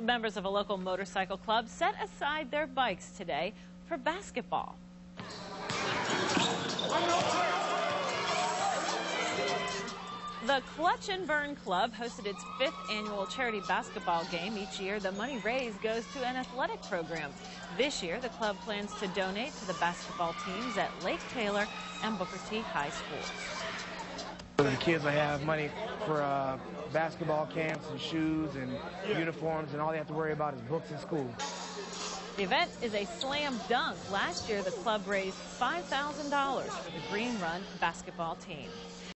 Members of a local motorcycle club set aside their bikes today for basketball. The Clutch and Burn Club hosted its fifth annual charity basketball game. Each year, the money raised goes to an athletic program. This year, the club plans to donate to the basketball teams at Lake Taylor and Booker T High Schools. The kids will have money for uh, basketball camps and shoes and uniforms, and all they have to worry about is books in school. The event is a slam dunk. Last year, the club raised $5,000 for the Green Run basketball team.